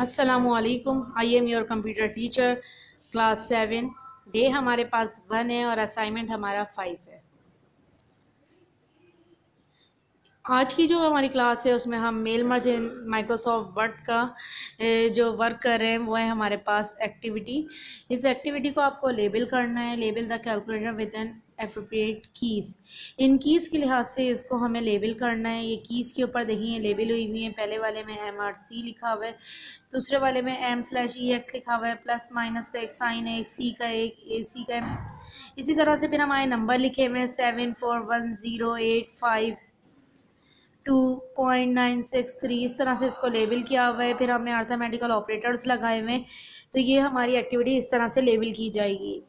असलकुम I am your computer teacher class seven day हमारे पास वन है और असाइनमेंट हमारा फाइव है। आज की जो हमारी क्लास है, उसमें हम मेल मर्ज माइक्रोसॉफ्ट वर्ड का जो वर्क कर रहे हैं, वो है हमारे पास एक्टिविटी इस एक्टिविटी को आपको लेबल करना है label the calculator with an appropriate keys in keys के लिहाज से इसको हमें लेबल करना है। ये कीज़ के ऊपर देखिए लेबल हुई हुई है। पहले वाले में एम आर सी लिखा हुआ है, दूसरे वाले में एम स्लैश ई एक्स लिखा हुआ है प्लस माइनस का एक साइन है एक सी का एक ए सी का इसी तरह से फिर हमारे नंबर लिखे हुए हैं seven four one zero eight five two point nine six three इस तरह से इसको लेबल किया हुआ है। फिर हमने अर्थमेटिकल ऑपरेटर्स लगाए हुए हैं। तो ये हमारी एक्टिविटी इस तरह से लेबल की जाएगी।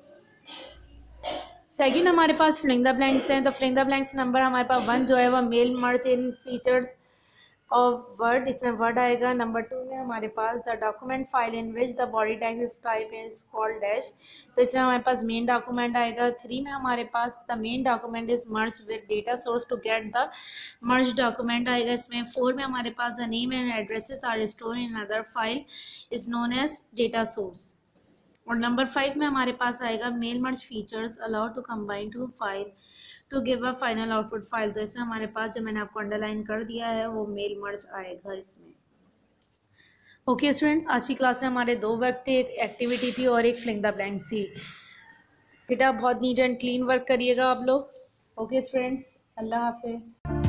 सेकेंड हमारे पास फ्लिंग द ब्लैंक्स हैं। तो फ्लिंग द ब्लैंक्स नंबर हमारे पास वन जो है, वह mail merge in features of word इसमें वर्ड आएगा। नंबर टू में हमारे पास the document file in which the body tag is type is called dash तो इसमें हमारे पास मेन डॉक्यूमेंट आएगा। थ्री में हमारे पास the main document is merge with data source to get the merge document आएगा। इसमें फोर में हमारे पास the name and addresses are store in other file is known as data source और number five में हमारे पास आएगा mail merge features allow to combine two file to give a final output file. तो इसमें हमारे पास जो मैंने आपको अंडरलाइन कर दिया है वो मेल मर्ज आएगा इसमें। ओके okay, स्टूडेंट्स आज की क्लास में हमारे दो वर्क थे एक एक्टिविटी थी और एक फ्लिंग द ब्लैंक थी। बेटा बहुत नीट एंड क्लीन वर्क करिएगा आप लोग। ओके स्टूडेंट्स अल्लाह हाफिज़।